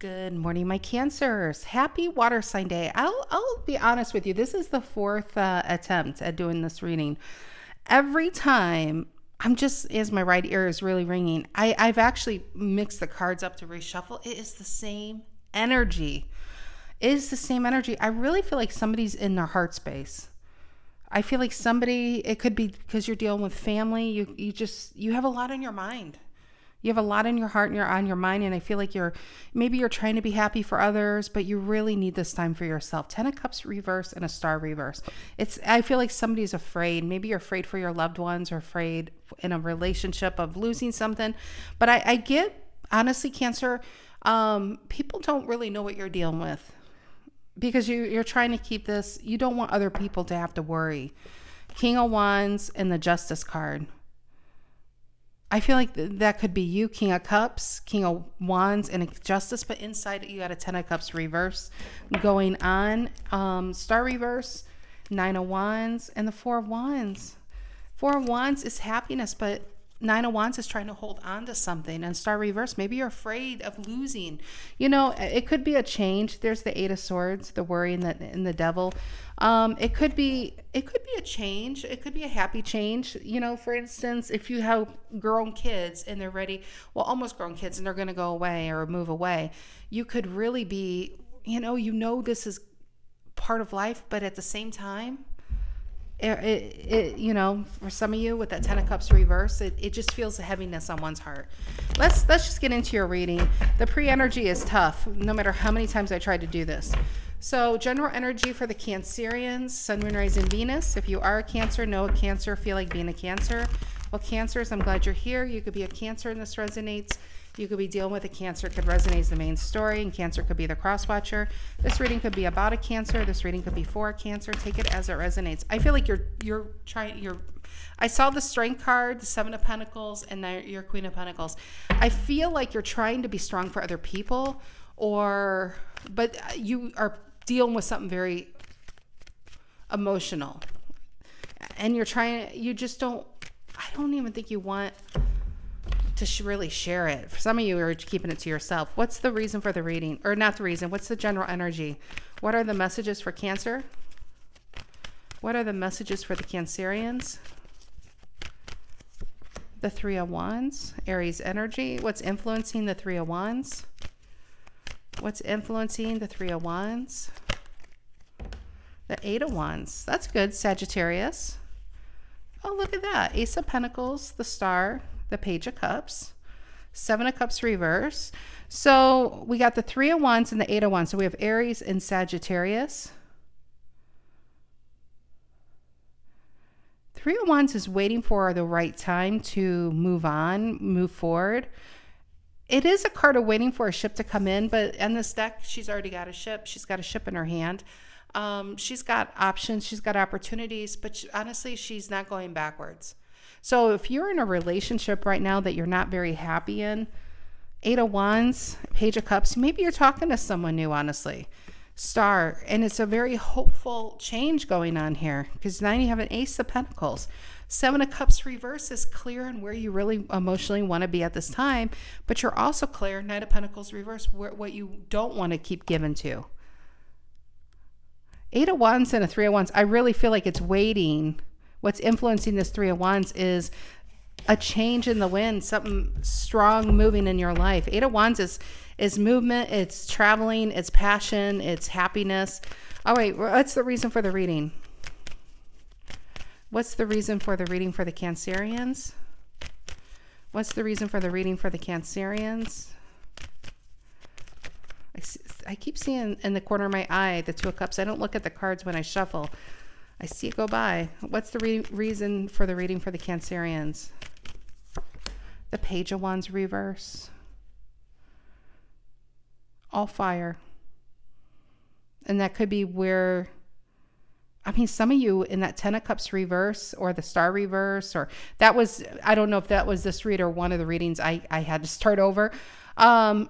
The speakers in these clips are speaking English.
Good morning, my cancers. Happy water sign day. I'll, I'll be honest with you. This is the fourth uh, attempt at doing this reading. Every time, I'm just, as my right ear is really ringing, I, I've actually mixed the cards up to reshuffle. It is the same energy. It is the same energy. I really feel like somebody's in their heart space. I feel like somebody, it could be because you're dealing with family. You, you just, you have a lot on your mind you have a lot in your heart and you're on your mind, and I feel like you're maybe you're trying to be happy for others, but you really need this time for yourself. Ten of Cups reverse and a Star reverse. It's I feel like somebody's afraid. Maybe you're afraid for your loved ones or afraid in a relationship of losing something. But I, I get honestly, Cancer. Um, people don't really know what you're dealing with because you, you're trying to keep this. You don't want other people to have to worry. King of Wands and the Justice card I feel like th- that could be you, King of Cups, King of Wands, and Justice, but inside you got a Ten of Cups reverse going on. Um, Star reverse, Nine of Wands, and the Four of Wands. Four of Wands is happiness, but Nine of Wands is trying to hold on to something. And Star reverse, maybe you're afraid of losing. You know, it could be a change. There's the Eight of Swords, the worry and the, and the devil. Um, it could be it could be a change. It could be a happy change. You know, for instance, if you have grown kids and they're ready, well, almost grown kids, and they're going to go away or move away, you could really be, you know, you know this is part of life, but at the same time, it, it, you know for some of you with that ten of cups reverse it, it just feels a heaviness on one's heart let's let's just get into your reading the pre-energy is tough no matter how many times i tried to do this so general energy for the Cancerians, Sun, Moon, Rising, Venus. If you are a Cancer, know a Cancer, feel like being a Cancer. Well, Cancers, I'm glad you're here. You could be a Cancer and this resonates. You could be dealing with a Cancer. It could resonate as the main story, and Cancer could be the cross watcher. This reading could be about a Cancer. This reading could be for a Cancer. Take it as it resonates. I feel like you're you're trying you're I saw the strength card, the seven of pentacles, and now your queen of pentacles. I feel like you're trying to be strong for other people, or but you are dealing with something very emotional and you're trying you just don't i don't even think you want to sh- really share it for some of you are keeping it to yourself what's the reason for the reading or not the reason what's the general energy what are the messages for cancer what are the messages for the cancerians the three of wands aries energy what's influencing the three of wands What's influencing the Three of Wands? The Eight of Wands. That's good, Sagittarius. Oh, look at that. Ace of Pentacles, the Star, the Page of Cups, Seven of Cups reverse. So we got the Three of Wands and the Eight of Wands. So we have Aries and Sagittarius. Three of Wands is waiting for the right time to move on, move forward it is a card of waiting for a ship to come in, but in this deck, she's already got a ship. She's got a ship in her hand. Um, she's got options, she's got opportunities, but she, honestly, she's not going backwards. So if you're in a relationship right now that you're not very happy in, Eight of Wands, Page of Cups, maybe you're talking to someone new, honestly. Star, and it's a very hopeful change going on here because now you have an Ace of Pentacles. Seven of Cups reverse is clear on where you really emotionally want to be at this time, but you're also clear, Knight of Pentacles reverse, where, what you don't want to keep giving to. Eight of Wands and a Three of Wands, I really feel like it's waiting. What's influencing this Three of Wands is a change in the wind, something strong moving in your life. Eight of Wands is is movement, it's traveling, it's passion, it's happiness. Oh, All right, what's the reason for the reading? What's the reason for the reading for the Cancerians? What's the reason for the reading for the Cancerians? I, I keep seeing in the corner of my eye the Two of Cups. I don't look at the cards when I shuffle. I see it go by. What's the re reason for the reading for the Cancerians? The Page of Wands reverse. All fire. And that could be where I mean, some of you in that Ten of Cups reverse or the Star reverse, or that was, I don't know if that was this read or one of the readings I, I had to start over. Um,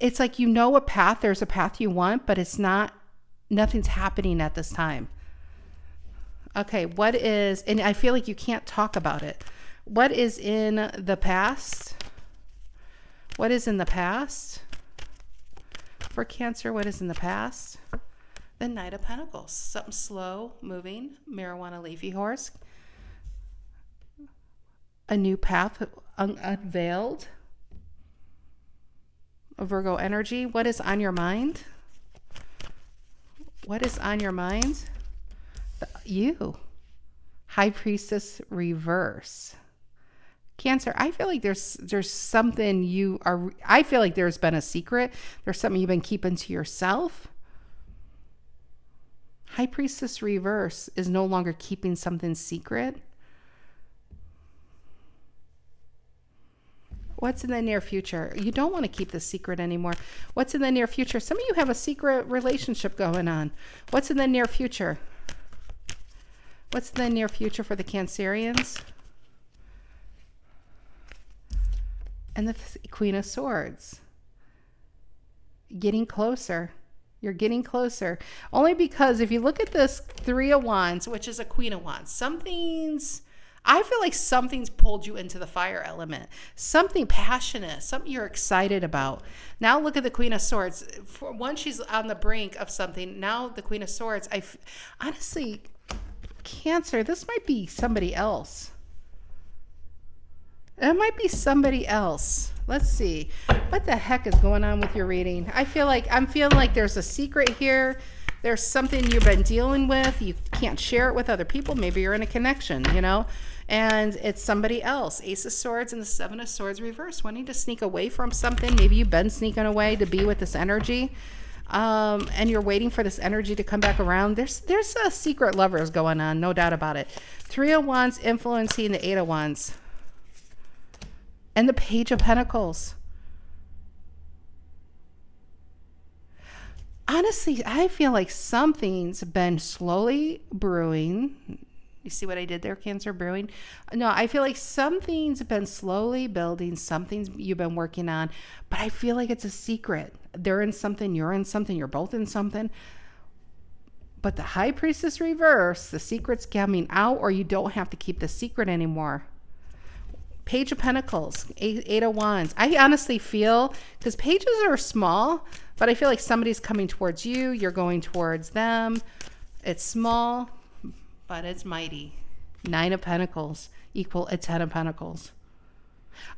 it's like you know a path, there's a path you want, but it's not, nothing's happening at this time. Okay, what is, and I feel like you can't talk about it. What is in the past? What is in the past? for Cancer? What is in the past? The Knight of Pentacles. Something slow moving. Marijuana leafy horse. A new path un- unveiled. A Virgo energy. What is on your mind? What is on your mind? You. High Priestess reverse. Cancer, I feel like there's there's something you are I feel like there's been a secret. There's something you've been keeping to yourself. High Priestess reverse is no longer keeping something secret. What's in the near future? You don't want to keep the secret anymore. What's in the near future? Some of you have a secret relationship going on. What's in the near future? What's the near future for the Cancerians? And the Queen of Swords. Getting closer. You're getting closer. Only because if you look at this Three of Wands, which is a Queen of Wands, something's I feel like something's pulled you into the fire element. Something passionate, something you're excited about. Now look at the Queen of Swords. For once she's on the brink of something, now the Queen of Swords. I honestly, Cancer, this might be somebody else. It might be somebody else. Let's see. What the heck is going on with your reading? I feel like I'm feeling like there's a secret here. There's something you've been dealing with. You can't share it with other people. Maybe you're in a connection, you know? And it's somebody else. Ace of Swords and the Seven of Swords reverse, wanting to sneak away from something. Maybe you've been sneaking away to be with this energy. Um, and you're waiting for this energy to come back around. There's there's a secret lovers going on, no doubt about it. Three of Wands influencing the Eight of Wands. And the Page of Pentacles. honestly, I feel like something's been slowly brewing. You see what I did there, Cancer Brewing? No, I feel like something's been slowly building, something's you've been working on, but I feel like it's a secret. They're in something, you're in something, you're both in something. But the High Priestess reverse, the secret's coming out, or you don't have to keep the secret anymore. Page of Pentacles, Eight, eight of Wands. I honestly feel, because pages are small, but I feel like somebody's coming towards you, you're going towards them. It's small, but it's mighty. Nine of Pentacles equal a Ten of Pentacles.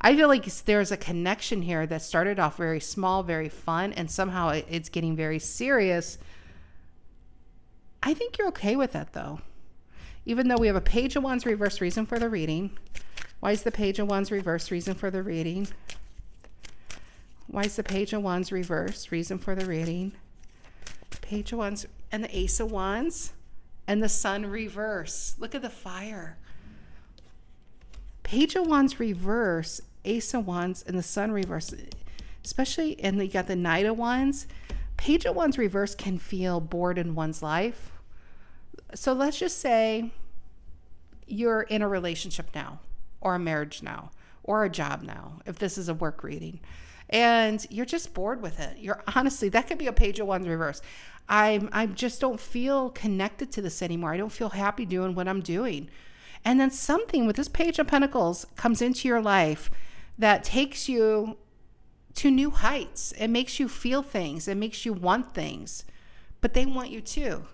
I feel like there's a connection here that started off very small, very fun, and somehow it's getting very serious. I think you're okay with that though. Even though we have a Page of Wands reverse reason for the reading. Why is the Page of Wands reverse reason for the reading? Why is the Page of Wands reverse? Reason for the reading. Page of Wands and the Ace of Wands and the Sun reverse. Look at the fire. Page of Wands reverse, Ace of Wands, and the Sun reverse. Especially, and you got the Knight of Wands. Page of Wands reverse can feel bored in one's life. So let's just say you're in a relationship now, or a marriage now, or a job now, if this is a work reading and you're just bored with it. You're honestly, that could be a page of wands reverse. I I just don't feel connected to this anymore. I don't feel happy doing what I'm doing. And then something with this page of pentacles comes into your life that takes you to new heights. It makes you feel things. It makes you want things. But they want you too.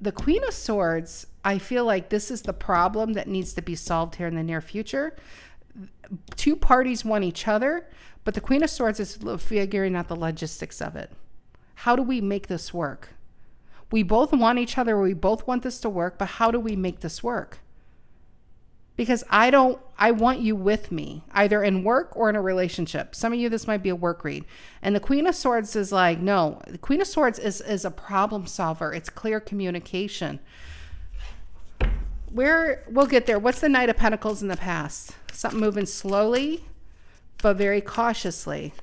The Queen of Swords, I feel like this is the problem that needs to be solved here in the near future two parties want each other, but the Queen of Swords is figuring out the logistics of it. How do we make this work? We both want each other, we both want this to work, but how do we make this work? Because I don't, I want you with me, either in work or in a relationship. Some of you, this might be a work read. And the Queen of Swords is like, no, the Queen of Swords is, is a problem solver, it's clear communication. Where we'll get there. What's the Knight of Pentacles in the past? Something moving slowly, but very cautiously.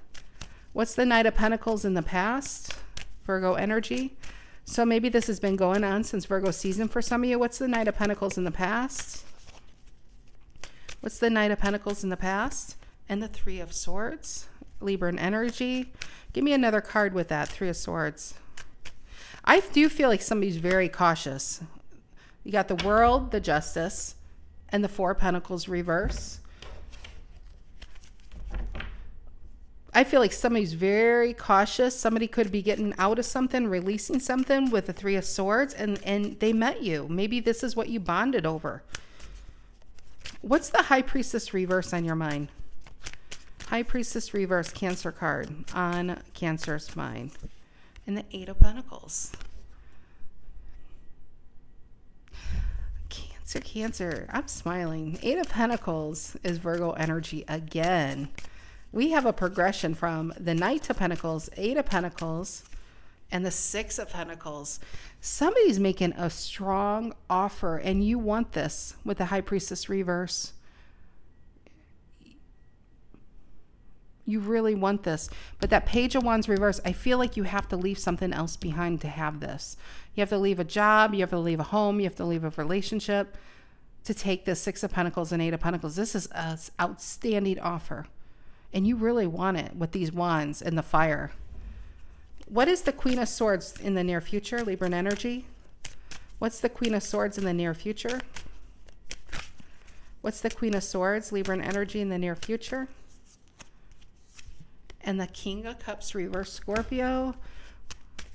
What's the Knight of Pentacles in the past? Virgo energy. So maybe this has been going on since Virgo season for some of you. What's the Knight of Pentacles in the past? What's the Knight of Pentacles in the past? And the Three of Swords. Libran energy. Give me another card with that. Three of Swords. I do feel like somebody's very cautious. You got the World, the Justice, and the Four Pentacles reverse. I feel like somebody's very cautious. Somebody could be getting out of something, releasing something with the Three of Swords, and, and they met you. Maybe this is what you bonded over. What's the High Priestess reverse on your mind? High Priestess reverse Cancer card on Cancer's mind. And the Eight of Pentacles. Cancer, Cancer. I'm smiling. Eight of Pentacles is Virgo energy again we have a progression from the Knight of Pentacles, Eight of Pentacles, and the Six of Pentacles. Somebody's making a strong offer, and you want this with the High Priestess reverse. You really want this. But that Page of Wands reverse, I feel like you have to leave something else behind to have this. You have to leave a job, you have to leave a home, you have to leave a relationship to take the Six of Pentacles and Eight of Pentacles. This is an outstanding offer and you really want it with these wands and the fire. What is the Queen of Swords in the near future, Libran energy? What's the Queen of Swords in the near future? What's the Queen of Swords, Libran energy in the near future? And the King of Cups reverse Scorpio.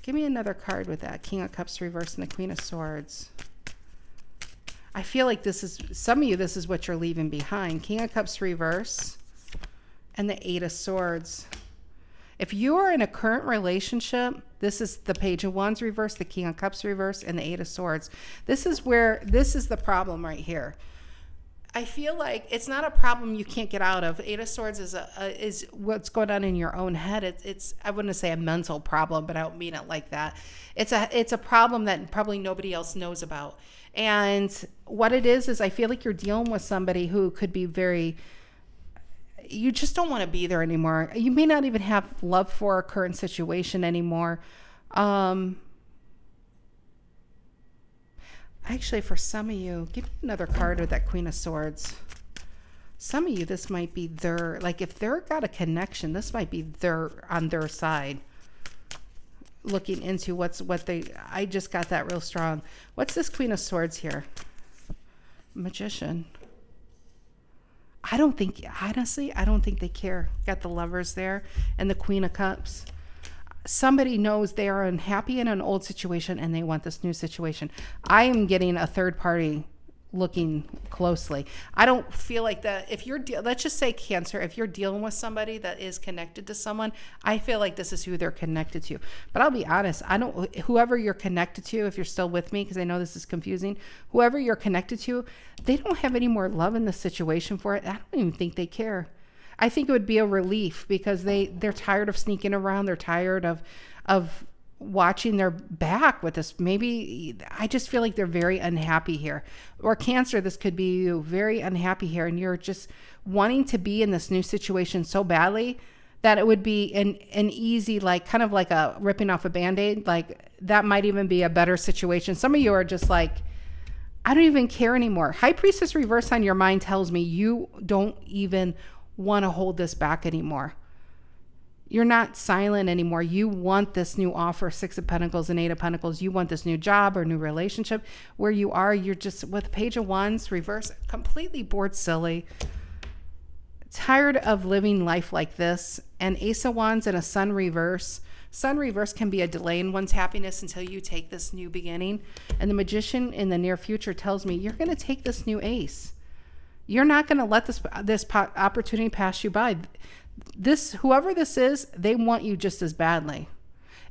Give me another card with that. King of Cups reverse and the Queen of Swords. I feel like this is, some of you, this is what you're leaving behind. King of Cups reverse and the Eight of Swords. If you are in a current relationship, this is the Page of Wands reverse, the King of Cups reverse, and the Eight of Swords. This is where, this is the problem right here. I feel like it's not a problem you can't get out of. Eight of Swords is a, a is what's going on in your own head. It's it's I wouldn't say a mental problem, but I don't mean it like that. It's a it's a problem that probably nobody else knows about. And what it is is I feel like you're dealing with somebody who could be very you just don't want to be there anymore. You may not even have love for a current situation anymore. Um, actually, for some of you, give me another card with that Queen of Swords. Some of you, this might be their, like if they're got a connection, this might be their, on their side. Looking into what's, what they, I just got that real strong. What's this Queen of Swords here? Magician. I don't think, honestly, I don't think they care. Got the lovers there and the Queen of Cups. Somebody knows they are unhappy in an old situation and they want this new situation. I am getting a third party looking closely. I don't feel like that. If you're, de- let's just say cancer, if you're dealing with somebody that is connected to someone, I feel like this is who they're connected to. But I'll be honest, I don't, whoever you're connected to, if you're still with me, because I know this is confusing, whoever you're connected to, they don't have any more love in the situation for it. I don't even think they care. I think it would be a relief because they they're tired of sneaking around. They're tired of of watching their back with this. Maybe I just feel like they're very unhappy here. Or cancer, this could be you. Very unhappy here, and you're just wanting to be in this new situation so badly that it would be an an easy like kind of like a ripping off a band-aid. Like that might even be a better situation. Some of you are just like i don't even care anymore. High priestess reverse on your mind tells me you don't even want to hold this back anymore you're not silent anymore. You want this new offer, Six of Pentacles and Eight of Pentacles. You want this new job or new relationship. Where you are, you're just with Page of Wands, reverse, completely bored silly. Tired of living life like this. And Ace of Wands and a Sun reverse. Sun reverse can be a delay in one's happiness until you take this new beginning. And the Magician in the near future tells me you're going to take this new ace. You're not going to let this this opportunity pass you by this whoever this is, they want you just as badly.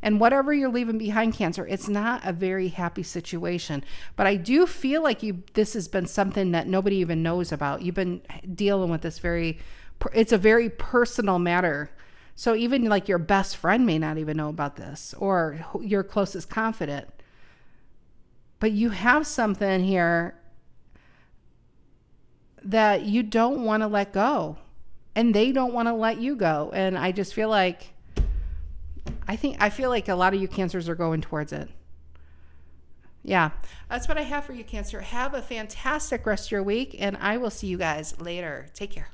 And whatever you're leaving behind cancer, it's not a very happy situation. But I do feel like you this has been something that nobody even knows about. You've been dealing with this very it's a very personal matter. So even like your best friend may not even know about this or your closest confidant. But you have something here that you don't want to let go and they don't want to let you go. And I just feel like, I think, I feel like a lot of you cancers are going towards it. Yeah, that's what I have for you, Cancer. Have a fantastic rest of your week, and I will see you guys later. Take care.